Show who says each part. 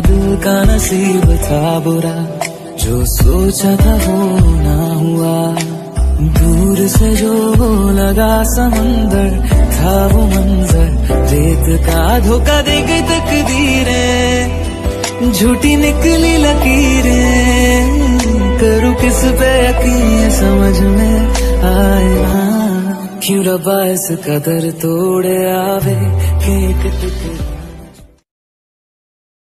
Speaker 1: दिल का नसीब था बुरा, जो सोचा था वो ना हुआ। दूर से जो लगा समंदर, था वो मंजर। रेत का धोखा दे गई तकदीरें, झूठी निकली लकीरें। करूँ किस पे यकीन समझ में आए ना? क्यों रबा इस कदर तोड़े आवे? के एक टुकड़ा